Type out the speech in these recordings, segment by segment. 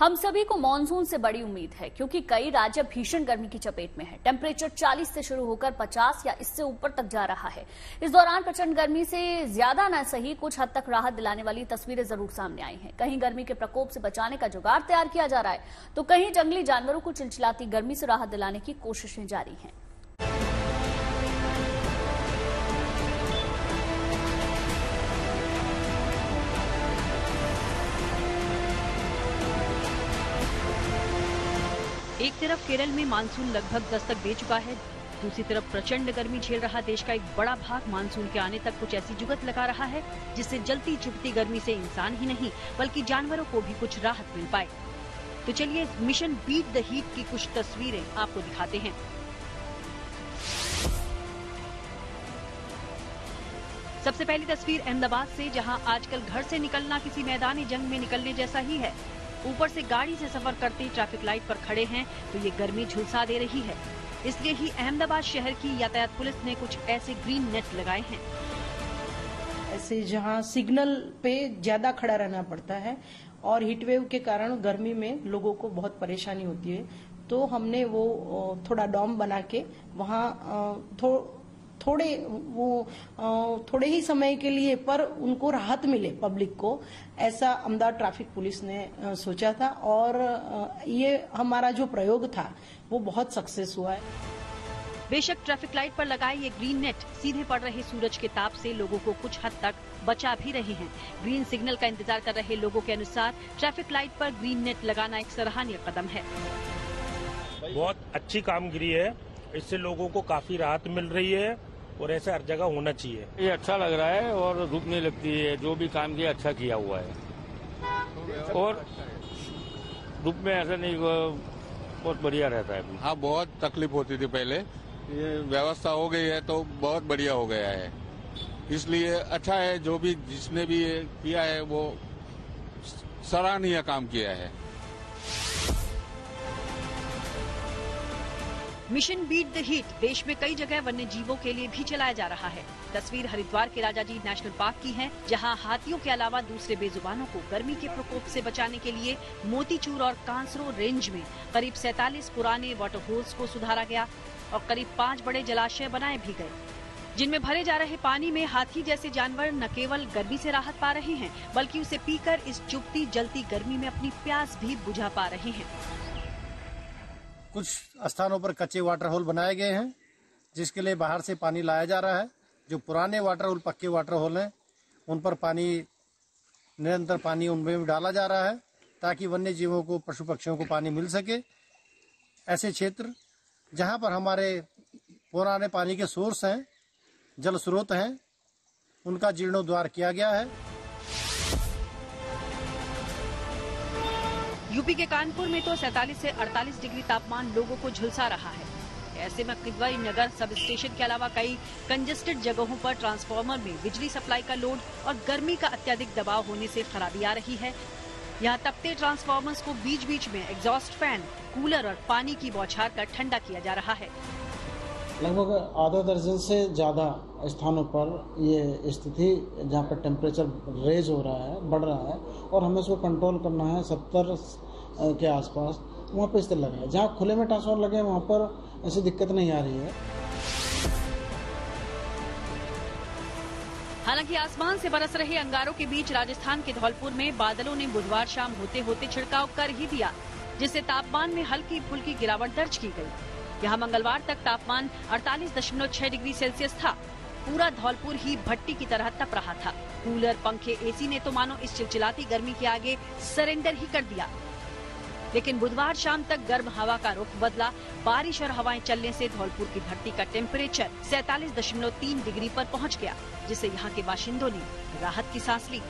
हम सभी को मानसून से बड़ी उम्मीद है, क्योंकि कई राज्य भीषण गर्मी की चपेट में है। टेम्परेचर 40 से शुरू होकर 50 या इससे ऊपर तक जा रहा है। इस दौरान प्रचंड गर्मी से ज़्यादा न सही, कुछ हद तक राहत दिलाने वाली तस्वीरें ज़रूर सामने आई हैं। कहीं गर्मी के प्रकोप से बचाने का जुगाड़ तैयार किया जा रहा है तो कहीं जंगली जानवरों को चिलचिलाती गर्मी से राहत दिलाने की कोशिशें जारी हैं। एक तरफ़ केरल में मानसून लगभग दस्तक दे चुका है, दूसरी तरफ़ प्रचंड गर्मी झेल रहा देश का एक बड़ा भाग मानसून के आने तक कुछ ऐसी जुगत लगा रहा है, जिससे जलती चुपती गर्मी से इंसान ही नहीं, बल्कि जानवरों को भी कुछ राहत मिल पाए। तो चलिए मिशन बीट द हीट की कुछ तस्वीरें आपको दिखाते हैं। सबसे पहली तस्वीर अहमदाबाद से, जहाँ आजकल घर से निकलना किसी मैदानी जंग में निकलने जैसा ही है। ऊपर से गाड़ी से सफ़र करते ट्रैफ़िक लाइट पर खड़े हैं तो ये गर्मी झुलसा दे रही है। इसलिए ही अहमदाबाद शहर की यातायात पुलिस ने कुछ ऐसे ग्रीन नेट लगाए हैं। ऐसे जहाँ सिग्नल पे ज़्यादा खड़ा रहना पड़ता है और हीटवेव के कारण गर्मी में लोगों को बहुत परेशानी होती है तो हमने वो थोड़ा डॉम बना के वहाँ थो, थोड़े वो थोड़े ही समय के लिए पर उनको राहत मिले पब्लिक को ऐसा अहमदाबाद ट्रैफ़िक पुलिस ने सोचा था और ये हमारा जो प्रयोग था वो बहुत सक्सेस हुआ है। बेशक ट्रैफ़िक लाइट पर लगाए ये ग्रीन नेट सीधे पड़ रहे सूरज के ताप से लोगों को कुछ हद तक बचा भी रहे हैं। ग्रीन सिग्नल का इंतज़ार कर रहे लोगों के अनुसार ट्रैफ़िक लाइट पर ग्रीन नेट लगाना एक सराहनीय कदम है। बहुत अच्छी कामगिरी है इससे लोगों को काफ़ी राहत मिल रही है। और ऐसा हर जगह होना चाहिए। ये अच्छा लग रहा है और धूप नहीं लगती है जो भी काम किया अच्छा किया हुआ है। और धूप में ऐसा नहीं बहुत बढ़िया रहता है हाँ बहुत तकलीफ़ होती थी पहले। ये व्यवस्था हो गई है तो बहुत बढ़िया हो गया है। इसलिए अच्छा है जो भी जिसने भी किया है वो सराहनीय काम किया है। मिशन बीट द हीट देश में कई जगह वन्य जीवों के लिए भी चलाया जा रहा है। तस्वीर हरिद्वार के राजा जी नेशनल पार्क की है, जहाँ हाथियों के अलावा दूसरे बेजुबानों को गर्मी के प्रकोप से बचाने के लिए मोतीचूर और कांसरो रेंज में करीब सैतालीस पुराने वाटर होल्स को सुधारा गया और करीब पाँच बड़े जलाशय बनाए भी गए। जिनमें भरे जा रहे पानी में हाथी जैसे जानवर न केवल गर्मी से राहत पा रहे हैं, बल्कि उसे पीकर इस चुपती जलती गर्मी में अपनी प्यास भी बुझा पा रहे हैं। कुछ स्थानों पर कच्चे वाटर होल बनाए गए हैं, जिसके लिए बाहर से पानी लाया जा रहा है। जो पुराने वाटर होल, पक्के वाटर होल हैं, उन पर पानी, निरंतर पानी उनमें भी डाला जा रहा है, ताकि वन्य जीवों को पशु पक्षियों को पानी मिल सके। ऐसे क्षेत्र जहाँ पर हमारे पुराने पानी के सोर्स हैं, जल स्रोत हैं, उनका जीर्णोद्वार किया गया है। यूपी के कानपुर में तो 47 से 48 डिग्री तापमान लोगों को झुलसा रहा है। ऐसे में किदवाई नगर सब स्टेशन के अलावा कई कंजेस्टेड जगहों पर ट्रांसफार्मर में बिजली सप्लाई का लोड और गर्मी का अत्यधिक दबाव होने से खराबी आ रही है। यहाँ तपते ट्रांसफार्मर्स को बीच बीच में एग्जॉस्ट फ़ैन, कूलर और पानी की बौछार कर ठंडा किया जा रहा है। लगभग आधा दर्जन से ज़्यादा स्थानों पर ये स्थिति, जहाँ पर टेम्परेचर रेज हो रहा है, बढ़ रहा है, और हमें इसको कंट्रोल करना है सत्तर के आसपास, वहाँ पर स्थिर लगा है। जहाँ खुले में ट्रांसफार्मर लगे वहाँ पर ऐसी दिक्कत नहीं आ रही है। हालाँकि आसमान से बरस रहे अंगारों के बीच राजस्थान के धौलपुर में बादलों ने बुधवार शाम होते होते छिड़काव कर ही दिया, जिससे तापमान में हल्की फुल्की गिरावट दर्ज की गई। यहाँ मंगलवार तक तापमान 48.6 डिग्री सेल्सियस था। पूरा धौलपुर ही भट्टी की तरह तप रहा था। कूलर, पंखे, एसी ने तो मानो इस चिलचिलाती गर्मी के आगे सरेंडर ही कर दिया। लेकिन बुधवार शाम तक गर्म हवा का रुख बदला। बारिश और हवाएँ चलने से धौलपुर की धरती का टेम्परेचर सैतालीस दशमलव तीन डिग्री पर पहुँच गया जिससे यहाँ के बाशिंदों ने राहत की सांस ली।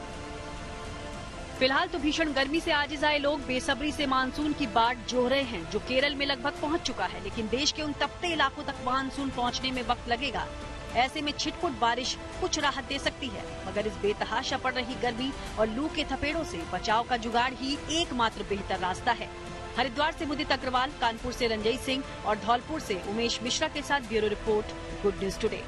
फ़िलहाल तो भीषण गर्मी से आजिज आए लोग। बेसब्री से मानसून की बाट जोह रहे हैं, जो केरल में लगभग पहुँच चुका है, लेकिन देश के उन तपते इलाकों तक मानसून पहुँचने में वक्त लगेगा। ऐसे में छिटपुट बारिश कुछ राहत दे सकती है, मगर इस बेतहाशा पड़ रही गर्मी और लू के थपेड़ों से बचाव का जुगाड़ ही एकमात्र बेहतर रास्ता है। हरिद्वार से मुदित अग्रवाल, कानपुर से रंजय सिंह और धौलपुर से उमेश मिश्रा के साथ bureau report, good news today.